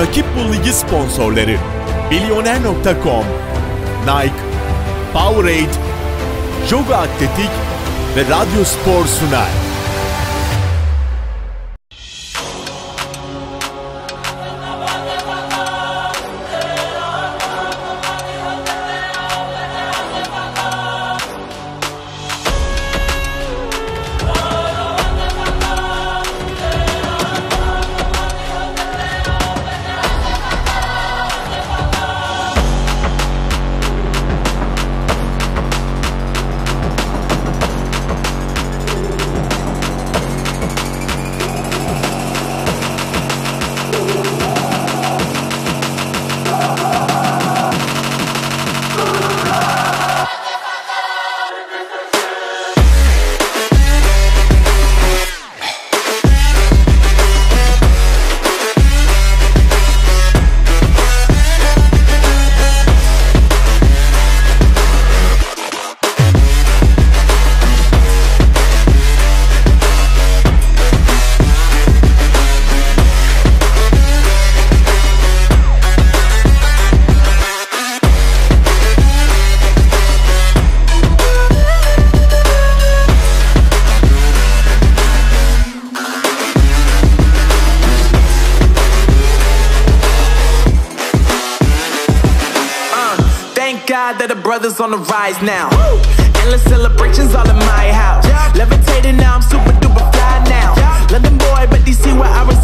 Rakip Bul Ligi sponsorları Milyoner.com Nike, Powerade, Joga Atletik ve Radyo Spor sunar. God that the brothers on the rise now. Endless celebrations all in my house. Levitating now, I'm super duper fly now. London boy, but DC where I reside